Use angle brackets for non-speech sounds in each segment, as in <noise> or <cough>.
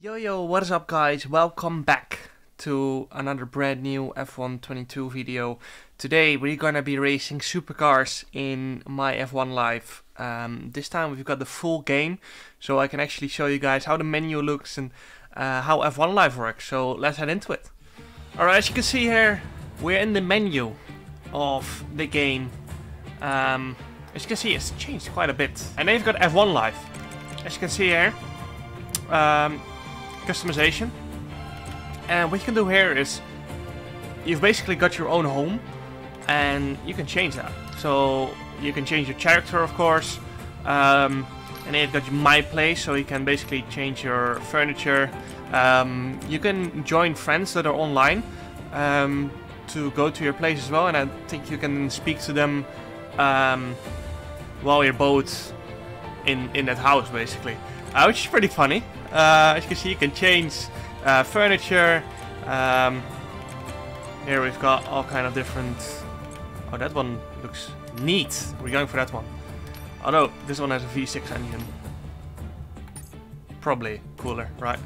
Yo yo, what is up guys? Welcome back to another brand new F1 22 video. Today we're gonna be racing supercars in my F1 Life. Um, this time we've got the full game, so I can actually show you guys how the menu looks and uh, how F1 Life works. So let's head into it. Alright, as you can see here, we're in the menu of the game. Um, as you can see, it's changed quite a bit. And then you've got F1 Life. As you can see here, um, customization. And what you can do here is you've basically got your own home and you can change that. So you can change your character, of course. Um, and then you've got my place, so you can basically change your furniture. Um, you can join friends that are online um, to go to your place as well, and I think you can speak to them um, while you're both in in that house, basically, uh, which is pretty funny. Uh, as you can see, you can change uh, furniture. Um, here we've got all kind of different. Oh, that one looks neat. We're going for that one. Although this one has a V6 engine. Probably cooler, right?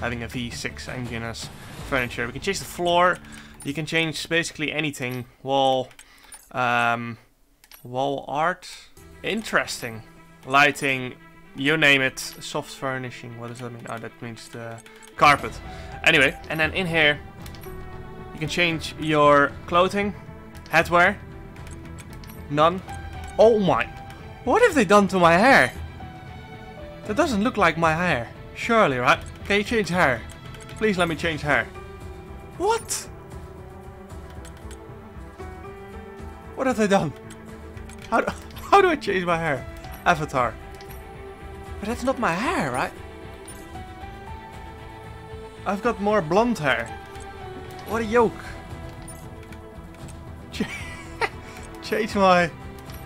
Having a V6 engine as furniture. We can change the floor. You can change basically anything. Wall, um, wall art. Interesting. Lighting, you name it. Soft furnishing. What does that mean? Oh, that means the carpet. Anyway, and then in here, you can change your clothing, headwear. None. Oh my. What have they done to my hair? That doesn't look like my hair. Surely, right? Can you change hair? Please let me change hair. What? What have they done? How do, <laughs> how do I change my hair? Avatar. But that's not my hair, right? I've got more blonde hair. What a yoke. Ch <laughs> change my...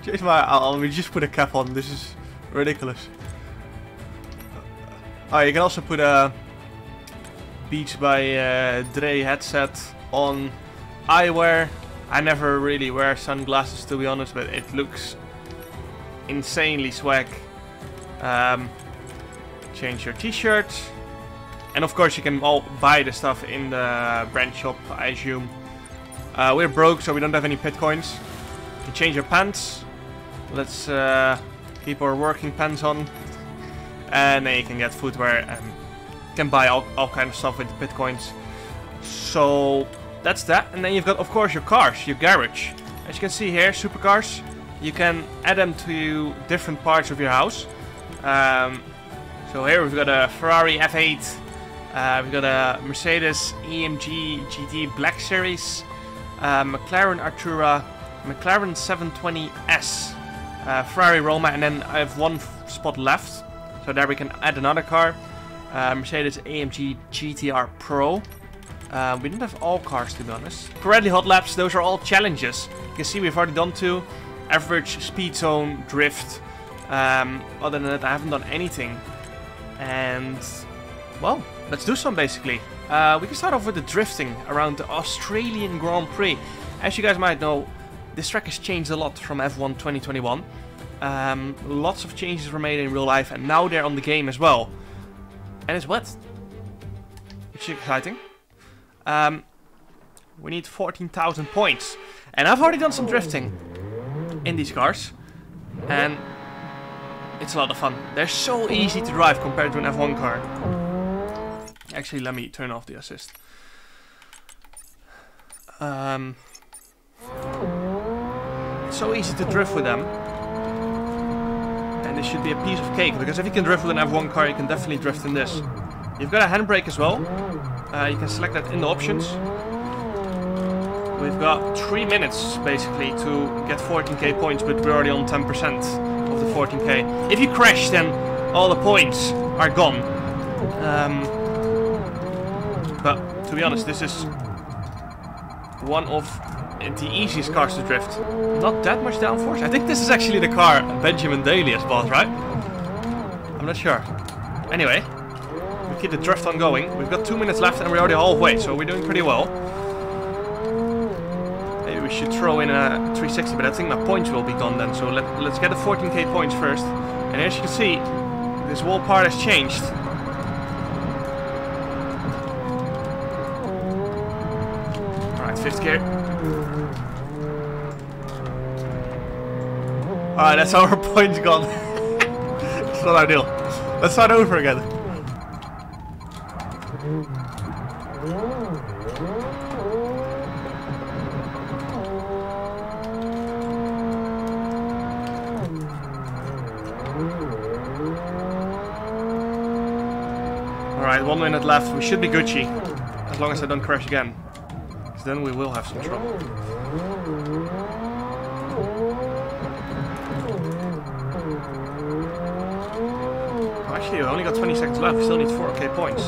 Change my... I'll, let me just put a cap on. This is ridiculous. Oh, you can also put a Beats by uh, Dre headset on eyewear. I never really wear sunglasses to be honest, but it looks insanely swag. Um, change your t-shirt. And of course you can all buy the stuff in the brand shop, I assume. Uh, we're broke, so we don't have any PitCoins. You can change your pants. Let's uh, keep our working pants on. And then you can get footwear and can buy all, all kind of stuff with PitCoins. So that's that. And then you've got, of course, your cars, your garage. As you can see here, supercars. You can add them to different parts of your house. Um, so here we've got a Ferrari F8, uh, we've got a Mercedes AMG GT Black Series, uh, McLaren Artura, McLaren 720S, uh, Ferrari Roma, and then I have one spot left. So there we can add another car, uh, Mercedes AMG GTR Pro. Uh, we don't have all cars to be honest. Pirelli Hot Laps, those are all challenges. You can see we've already done two. Average, speed zone, drift, um, other than that, I haven't done anything. And, well, let's do some basically. Uh, we can start off with the drifting around the Australian Grand Prix. As you guys might know, this track has changed a lot from F1 2021. Um, lots of changes were made in real life, and now they're on the game as well. And it's wet. Which is exciting. Um, we need 14,000 points. And I've already done some drifting in these cars. And it's a lot of fun. They're so easy to drive compared to an F1 car. Actually, let me turn off the assist. Um, it's so easy to drift with them. And this should be a piece of cake, because if you can drift with an F1 car, you can definitely drift in this. You've got a handbrake as well. Uh, you can select that in the options. We've got 3 minutes, basically, to get 14k points, but we're already on 10% of the 14k. If you crash, then all the points are gone. Um, but to be honest, this is one of the easiest cars to drift. Not that much downforce. I think this is actually the car Benjamin Daly has bought, right? I'm not sure. Anyway, we keep the drift on going. We've got two minutes left and we're already halfway, so we're doing pretty well we should throw in a 360, but I think my points will be gone then. So let, us get the 14k points first. And as you can see, this wall part has changed. Alright, fifth gear. Alright, that's <laughs> our points gone. <laughs> it's not ideal. Let's start over again. One minute left. We should be Gucci. As long as I don't crash again. Because then we will have some trouble. Actually, we only got 20 seconds left. We still need 4k points.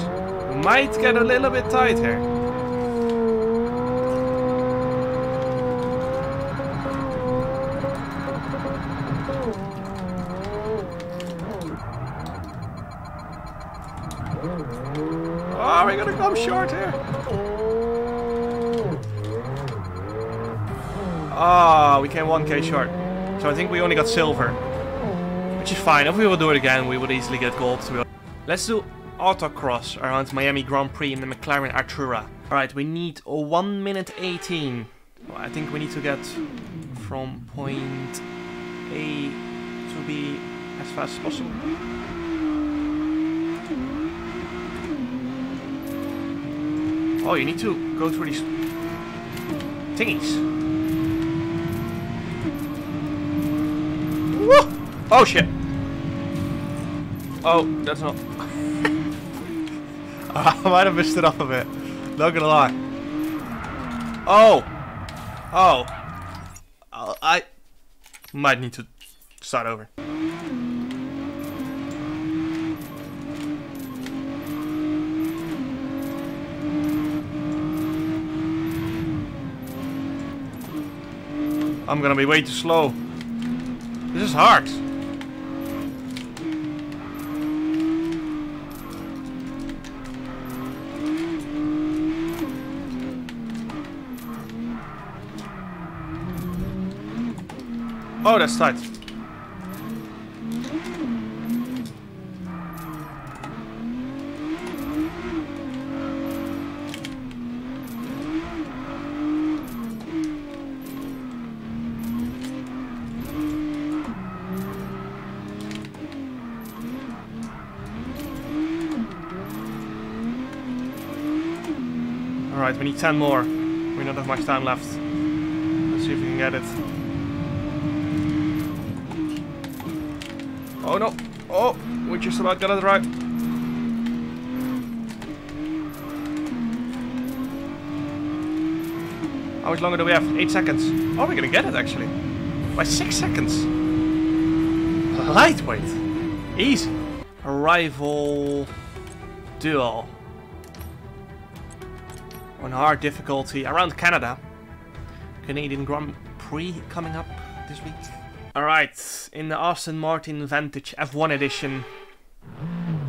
We might get a little bit tight here. We're gonna come short here. Ah, oh, we came 1k short. So I think we only got silver. Which is fine. If we would do it again, we would easily get gold. Let's do autocross around Miami Grand Prix in the McLaren Artura. Alright, we need 1 minute 18. Well, I think we need to get from point A to B as fast as possible. Oh, you need to go through these thingies. Woo! Oh shit! Oh, that's not. <laughs> I might have missed it up a bit. Not gonna lie. Oh! Oh! I might need to start over. I'm gonna be way too slow. This is hard. Oh, that's tight. Alright, we need 10 more. We don't have much time left. Let's see if we can get it. Oh no! Oh! We just about got it right. How much longer do we have? 8 seconds. Oh, we're gonna get it actually. By 6 seconds. Lightweight. Easy. Arrival duel. On hard difficulty around Canada. Canadian Grand Prix coming up this week. Alright, in the Aston Martin Vantage F1 edition.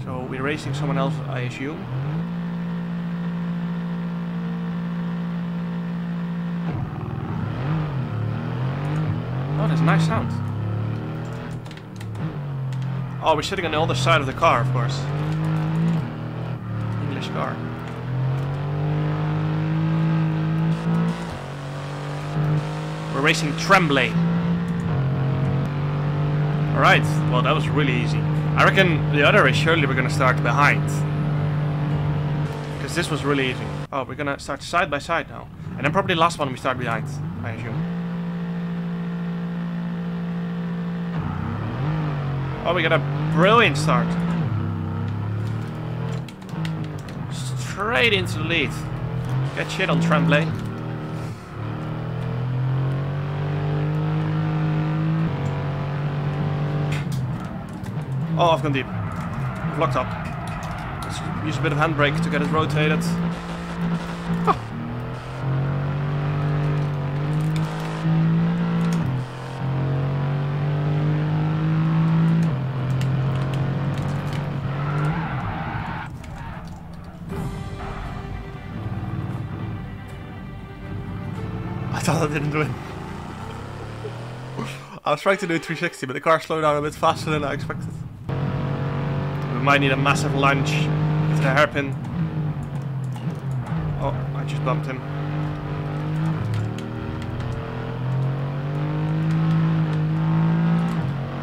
So we're racing someone else, I assume. Oh, that's a nice sound. Oh, we're sitting on the other side of the car, of course. English car. We're racing Tremblay. Alright, well that was really easy. I reckon the other race surely we're gonna start behind. Because this was really easy. Oh, we're gonna start side by side now. And then probably the last one we start behind, I assume. Oh, we got a brilliant start. Straight into the lead. Get shit on Tremblay. Oh, I've gone deep. I've locked up. Let's use a bit of handbrake to get it rotated. <laughs> I thought I didn't win. I was trying to do 360, but the car slowed down a bit faster than I expected. You might need a massive lunge to the hairpin. Oh, I just bumped him.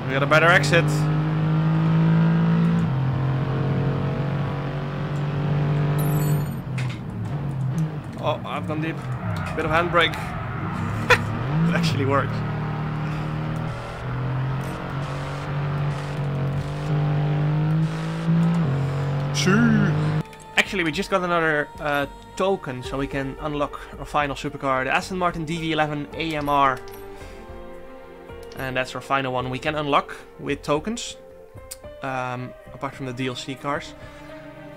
We got a better exit. Oh, I've gone deep. Bit of handbrake. <laughs> it actually works. Actually, we just got another uh, token, so we can unlock our final supercar, the Aston Martin DB11 AMR. And that's our final one we can unlock with tokens, um, apart from the DLC cars.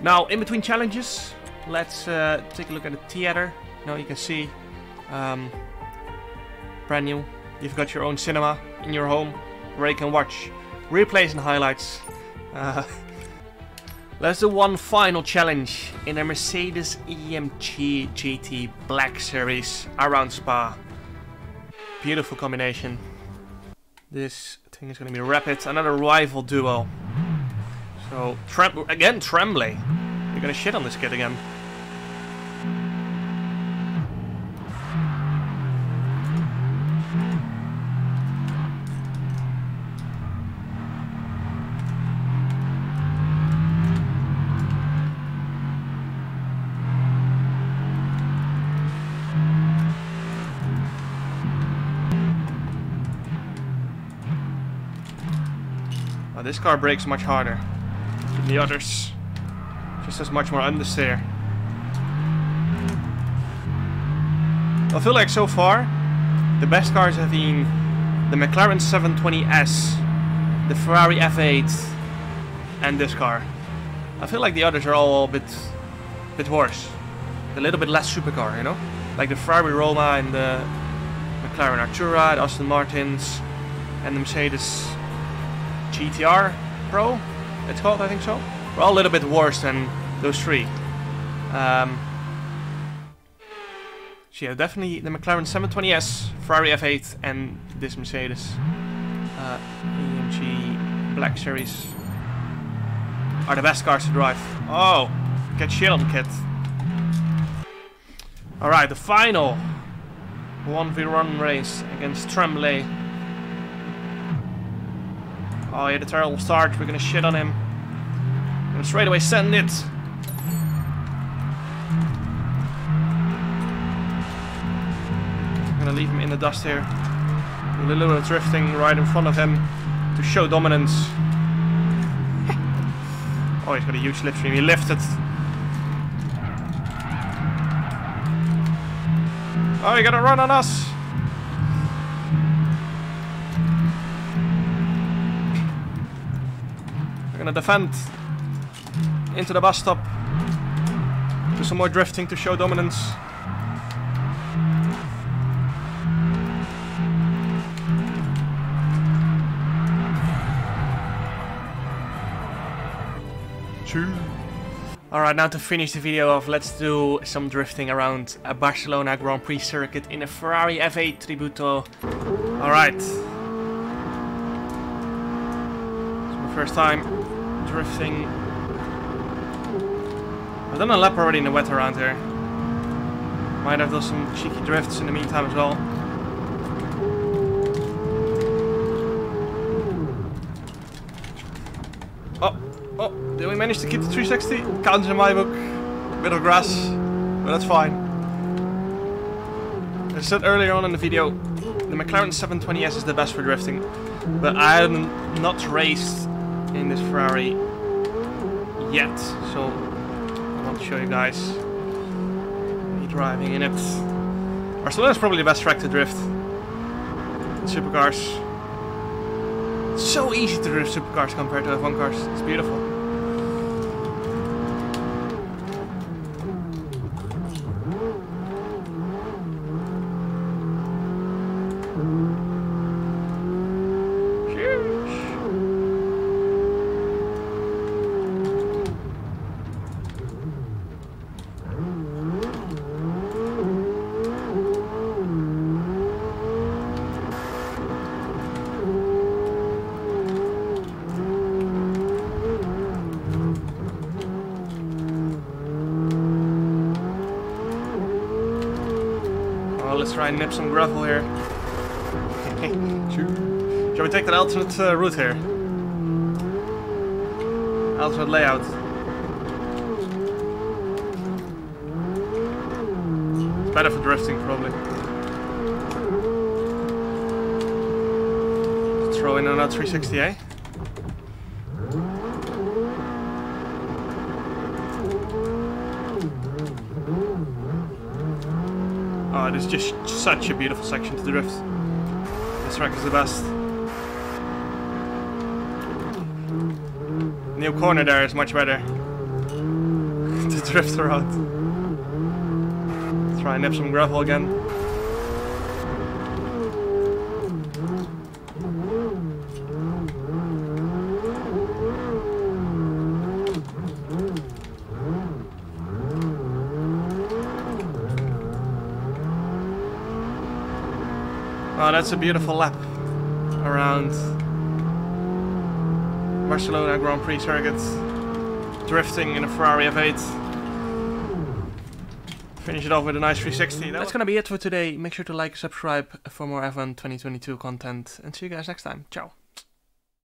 Now, in between challenges, let's uh, take a look at the theater. Now you can see, um, brand new. You've got your own cinema in your home where you can watch replays and highlights. Uh, <laughs> let's do one final challenge in a Mercedes AMG GT Black Series around Spa. Beautiful combination. This thing is going to be rapid. Another rival duo. So, Trem again, Tremblay. You're going to shit on this kid again. Oh, this car brakes much harder than the others. Just has much more understeer. I feel like so far, the best cars have been the McLaren 720S, the Ferrari F8, and this car. I feel like the others are all a bit, bit worse. A little bit less supercar, you know? Like the Ferrari Roma and the McLaren Artura, the Aston Martins, and the Mercedes GTR Pro, it's called, I think so. We're all a little bit worse than those three. Um, so yeah, definitely the McLaren 720S, Ferrari F8, and this Mercedes uh, AMG Black Series are the best cars to drive. Oh, get shit on, kid. Alright, the final 1v1 race against Tremblay. Oh, yeah, the terrible start. We're gonna shit on him. Gonna straight away send it. I'm gonna leave him in the dust here. A little bit of drifting right in front of him to show dominance. <laughs> oh, he's got a huge slipstream. He lifted. Oh, you gotta run on us. We're gonna defend into the bus stop. Do some more drifting to show dominance. Alright, now to finish the video off, let's do some drifting around a Barcelona Grand Prix circuit in a Ferrari F8 Tributo. Alright. It's my first time drifting. I've done a lap already in the wet around here. Might have done some cheeky drifts in the meantime as well. Oh, oh, did we manage to keep the 360? Counts in my book. Bit of grass, but that's fine. As I said earlier on in the video, the McLaren 720S is the best for drifting, but I am not raced in this Ferrari yet, so I want to show you guys me driving in it. Barcelona is probably the best track to drift. Supercars. It's so easy to drift supercars compared to F1 cars. It's beautiful. Oh, let's try and nip some gravel here. <laughs> Shall we take that alternate uh, route here? Alternate layout. It's better for drifting, probably. Let's Throw in another 360, eh? It is just such a beautiful section to drift. This track is the best. New corner there is much better <laughs> to drift around. Try and nip some gravel again. That's a beautiful lap around Barcelona Grand Prix circuit. Drifting in a Ferrari F8. Finish it off with a nice 360. That That's gonna be it for today. Make sure to like, subscribe for more F1 2022 content, and see you guys next time. Ciao.